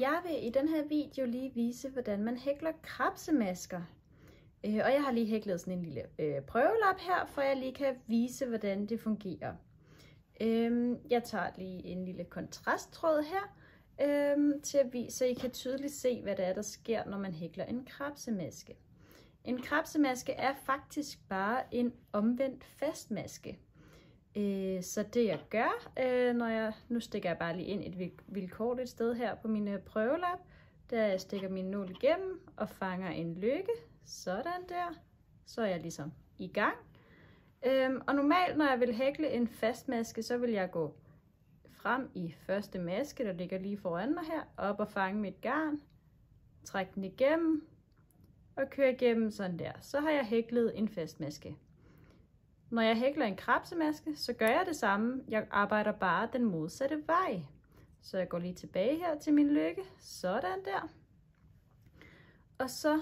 Jeg vil i den her video lige vise, hvordan man hækler krabsemasker. Øh, og jeg har lige hæklet sådan en lille øh, prøvelap her, for jeg lige kan vise, hvordan det fungerer. Øh, jeg tager lige en lille kontrasttråd her, øh, til at vise, så I kan tydeligt se, hvad det er, der sker, når man hækler en krabsemaske. En krabsemaske er faktisk bare en omvendt fastmaske. Øh, så det jeg gør, øh, når jeg, nu stikker jeg bare lige ind et vilkårligt sted her på min øh, prøvelap, der jeg stikker min nål igennem og fanger en lykke, sådan der, så er jeg ligesom i gang. Øhm, og normalt, når jeg vil hækle en fast maske, så vil jeg gå frem i første maske, der ligger lige foran mig her, op og fange mit garn, trække den igennem og køre igennem sådan der. Så har jeg hæklet en fast maske. Når jeg hækler en krabsemaske, så gør jeg det samme. Jeg arbejder bare den modsatte vej. Så jeg går lige tilbage her til min lykke. Sådan der. Og så,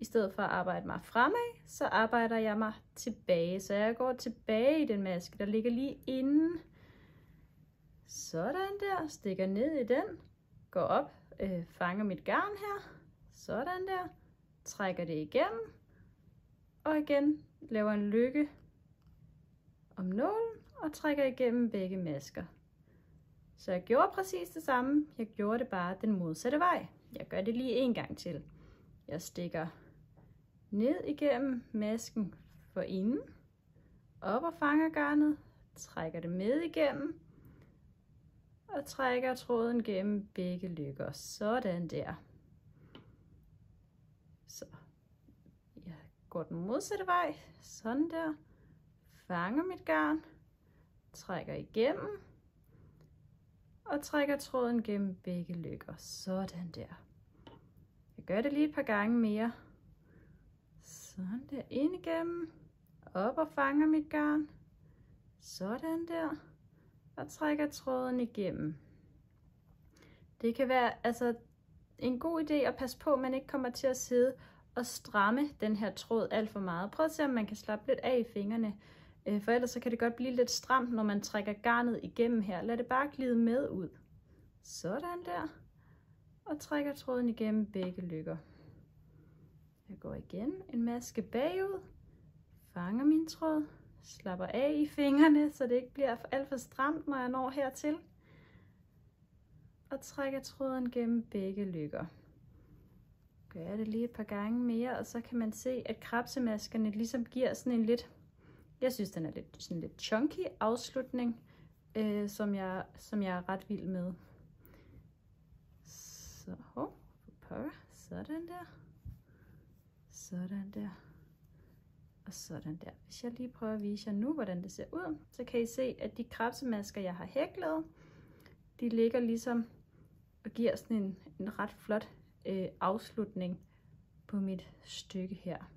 i stedet for at arbejde mig fremad, så arbejder jeg mig tilbage. Så jeg går tilbage i den maske, der ligger lige inden. Sådan der. Stikker ned i den. Går op. Øh, fanger mit garn her. Sådan der. Trækker det igennem. Og igen laver en lykke om nålen og trækker igennem begge masker. Så jeg gjorde præcis det samme, jeg gjorde det bare den modsatte vej. Jeg gør det lige en gang til. Jeg stikker ned igennem masken for inden, op og fanger garnet, trækker det med igennem, og trækker tråden gennem begge lykker. Sådan der. Så jeg går den modsatte vej, sådan der fanger mit garn, trækker igennem og trækker tråden gennem begge lykker. Sådan der. Jeg gør det lige et par gange mere. Sådan der ind igennem, op og fanger mit garn. Sådan der. Og trækker tråden igennem. Det kan være altså, en god idé at passe på, at man ikke kommer til at sidde og stramme den her tråd alt for meget. Prøv at se, om man kan slappe lidt af i fingrene. Øh, for ellers så kan det godt blive lidt stramt, når man trækker garnet igennem her. Lad det bare glide med ud. Sådan der. Og trækker tråden igennem begge lykker. Jeg går igen en maske bagud. Fanger min tråd. Slapper af i fingrene, så det ikke bliver alt for stramt, når jeg når hertil. Og trækker tråden gennem begge lykker. Gør det lige et par gange mere, og så kan man se, at krabsemaskerne ligesom giver sådan en lidt jeg synes, den er lidt, sådan lidt chunky afslutning, øh, som, jeg, som jeg er ret vild med. Så, oh, pokker. Sådan der. Sådan der. Og sådan der. Hvis jeg lige prøver at vise jer nu, hvordan det ser ud, så kan I se, at de krabsemasker, jeg har hæklet, de ligger ligesom og giver sådan en, en ret flot øh, afslutning på mit stykke her.